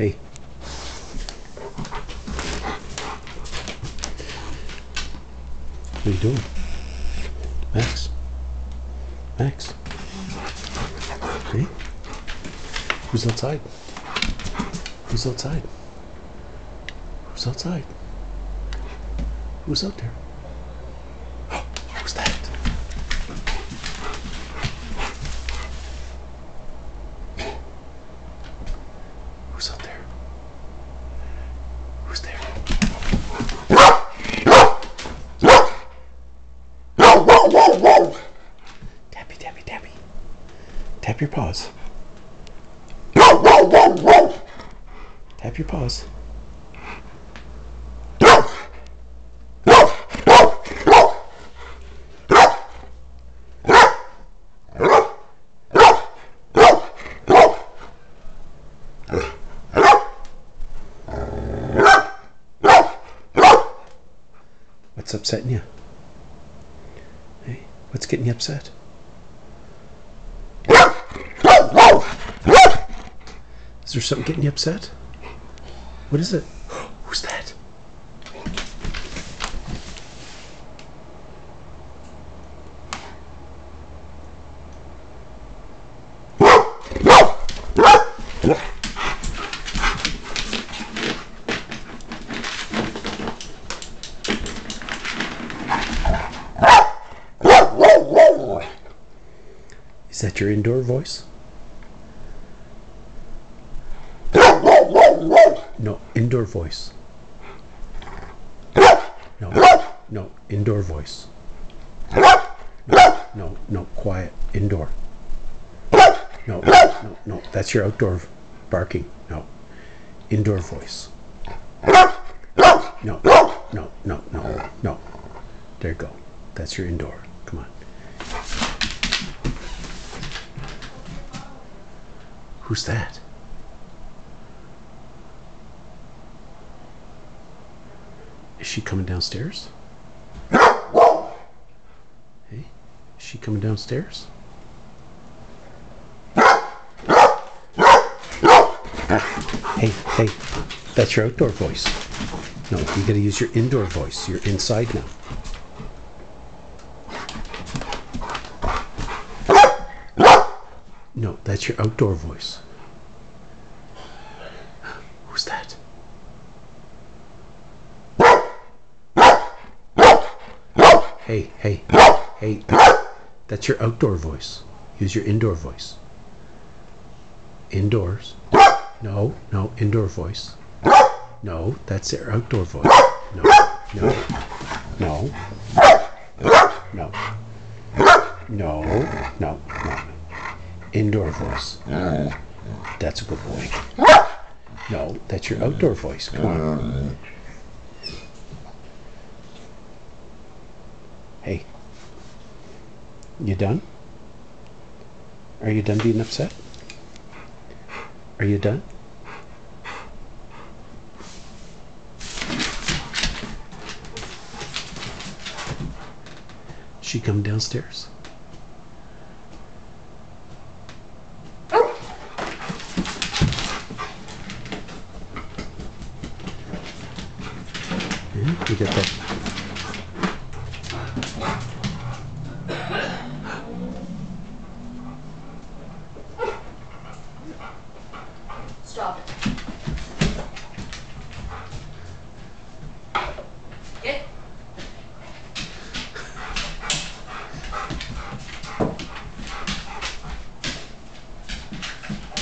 Hey. What are you doing? Max? Max? Hey? Who's outside? Who's outside? Who's outside? Who's out there? Who's that? Who's out there? Who's there? Tappy, tappy, tappy. Tap your paws. Tap your paws. What's upsetting you? Hey, what's getting you upset? Is there something getting you upset? What is it? Who's that? Is that your indoor voice? No, indoor voice. No, no, indoor voice. No, no, no, quiet, indoor. No, no, no, that's your outdoor barking. No, indoor voice. No, no, no, no, no. There you go. That's your indoor. Come on. Who's that? She coming downstairs? Hey, is she coming downstairs? Hey, hey, that's your outdoor voice. No, you gotta use your indoor voice. You're inside now. No, that's your outdoor voice. Who's that? Hey, hey, hey, that's your outdoor voice. Use your indoor voice. Indoors. No, no, indoor voice. No, that's your outdoor voice. No, no, no, no, no, no, no. Indoor voice. That's a good boy. No, that's your outdoor voice. Come on. Hey. You done? Are you done being upset? Are you done? She come downstairs? Yeah, you get that. Stop it. Get.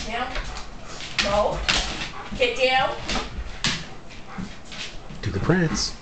Down. Go. Get down. Do the prance.